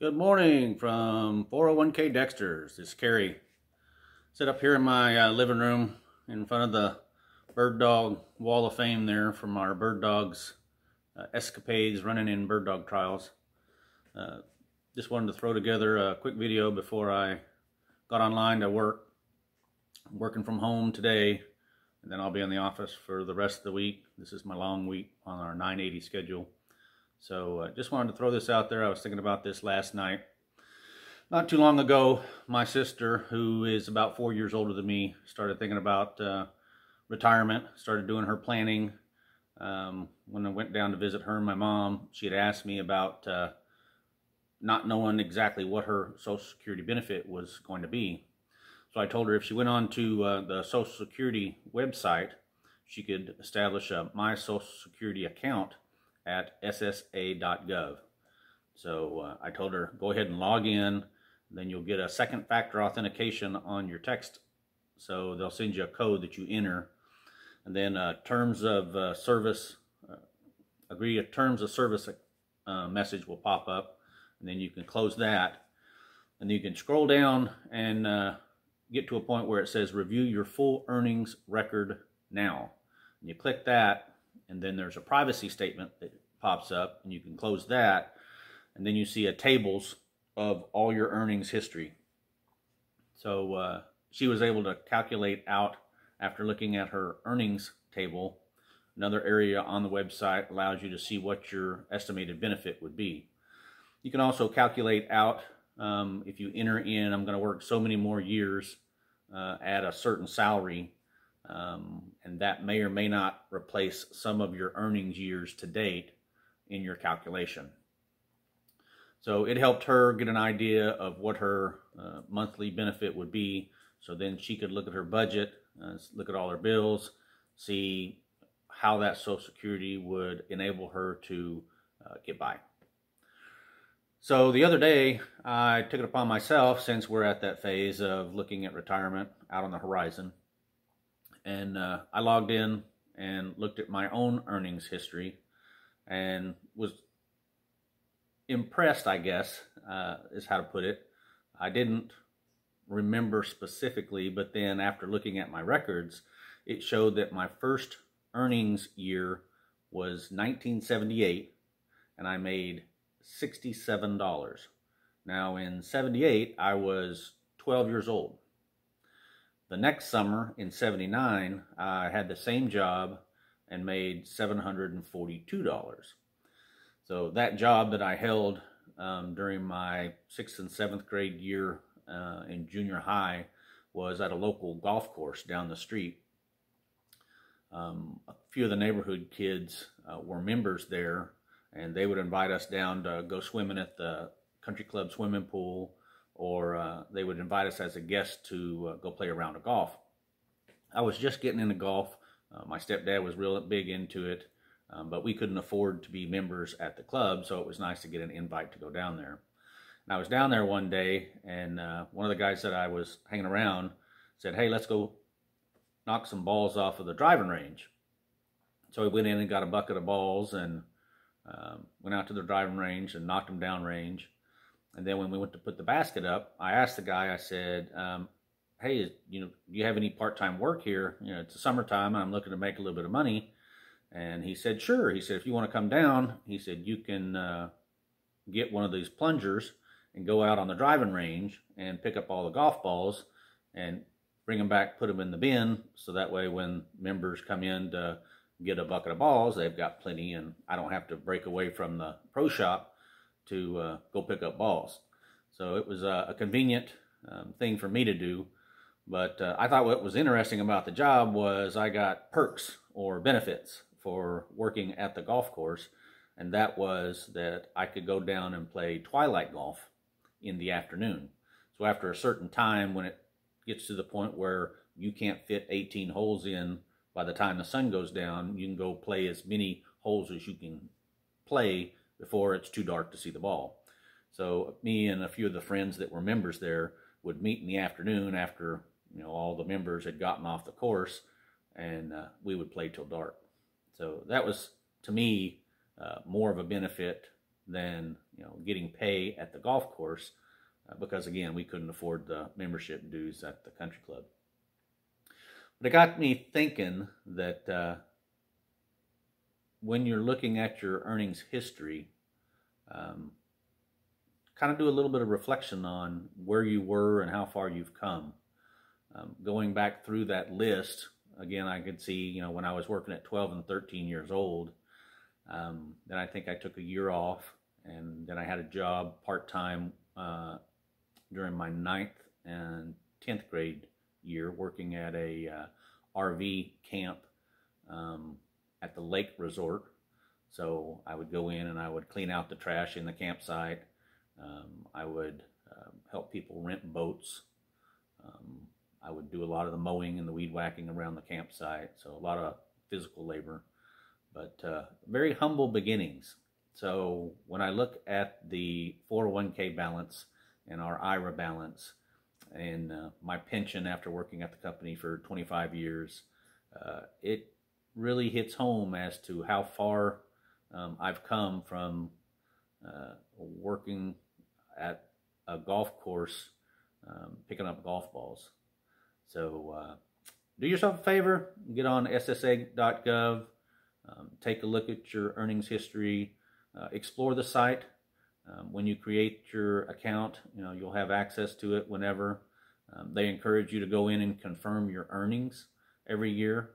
Good morning from 401k Dexter's. This is Carrie. Sit up here in my uh, living room in front of the Bird Dog Wall of Fame there from our Bird Dogs uh, escapades running in Bird Dog trials. Uh, just wanted to throw together a quick video before I got online to work. I'm working from home today and then I'll be in the office for the rest of the week. This is my long week on our 980 schedule. So uh, just wanted to throw this out there. I was thinking about this last night. Not too long ago, my sister, who is about four years older than me, started thinking about uh, retirement, started doing her planning. Um, when I went down to visit her and my mom, she had asked me about uh, not knowing exactly what her Social Security benefit was going to be. So I told her if she went on to uh, the Social Security website, she could establish a My Social Security account at ssa.gov. So uh, I told her, go ahead and log in. Then you'll get a second factor authentication on your text. So they'll send you a code that you enter. And then uh, terms of uh, service, uh, agree to terms of service uh, message will pop up. And then you can close that. And you can scroll down and uh, get to a point where it says review your full earnings record now. And you click that and then there's a privacy statement that pops up and you can close that. And then you see a tables of all your earnings history. So uh, she was able to calculate out after looking at her earnings table another area on the website allows you to see what your estimated benefit would be. You can also calculate out um, if you enter in i'm going to work so many more years uh, at a certain salary um, and that may or may not replace some of your earnings years to date in your calculation. So it helped her get an idea of what her uh, monthly benefit would be. So then she could look at her budget, uh, look at all her bills, see how that Social Security would enable her to uh, get by. So the other day, I took it upon myself, since we're at that phase of looking at retirement out on the horizon, and uh, I logged in and looked at my own earnings history and was impressed, I guess, uh, is how to put it. I didn't remember specifically, but then after looking at my records, it showed that my first earnings year was 1978 and I made $67. Now in 78, I was 12 years old. The next summer in 79, I had the same job and made $742. So that job that I held um, during my sixth and seventh grade year uh, in junior high was at a local golf course down the street. Um, a few of the neighborhood kids uh, were members there, and they would invite us down to go swimming at the country club swimming pool or uh, they would invite us as a guest to uh, go play a round of golf. I was just getting into golf. Uh, my stepdad was real big into it, um, but we couldn't afford to be members at the club, so it was nice to get an invite to go down there. And I was down there one day, and uh, one of the guys that I was hanging around said, "Hey, let's go knock some balls off of the driving range." So we went in and got a bucket of balls and um, went out to the driving range and knocked them down range. And then when we went to put the basket up, I asked the guy, I said, um, hey, you know, do you have any part-time work here? You know, it's summertime and I'm looking to make a little bit of money. And he said, sure. He said, if you want to come down, he said, you can uh, get one of these plungers and go out on the driving range and pick up all the golf balls and bring them back, put them in the bin. So that way when members come in to get a bucket of balls, they've got plenty and I don't have to break away from the pro shop to uh, go pick up balls. So it was a, a convenient um, thing for me to do. But uh, I thought what was interesting about the job was I got perks or benefits for working at the golf course. And that was that I could go down and play twilight golf in the afternoon. So after a certain time, when it gets to the point where you can't fit 18 holes in by the time the sun goes down, you can go play as many holes as you can play before it's too dark to see the ball. So me and a few of the friends that were members there would meet in the afternoon after you know all the members had gotten off the course, and uh, we would play till dark. So that was to me uh, more of a benefit than you know getting pay at the golf course uh, because again we couldn't afford the membership dues at the country club. But it got me thinking that uh, when you're looking at your earnings history, um, kind of do a little bit of reflection on where you were and how far you've come. Um, going back through that list, again, I could see, you know, when I was working at 12 and 13 years old, um, then I think I took a year off, and then I had a job part time uh, during my ninth and 10th grade year working at a uh, RV camp um, at the lake resort. So I would go in and I would clean out the trash in the campsite. Um, I would uh, help people rent boats. Um, I would do a lot of the mowing and the weed whacking around the campsite. So a lot of physical labor, but uh, very humble beginnings. So when I look at the 401k balance and our IRA balance and uh, my pension after working at the company for 25 years, uh, it really hits home as to how far um, I've come from uh, working at a golf course, um, picking up golf balls. So uh, do yourself a favor, get on SSA.gov, um, take a look at your earnings history, uh, explore the site. Um, when you create your account, you know you'll have access to it whenever. Um, they encourage you to go in and confirm your earnings every year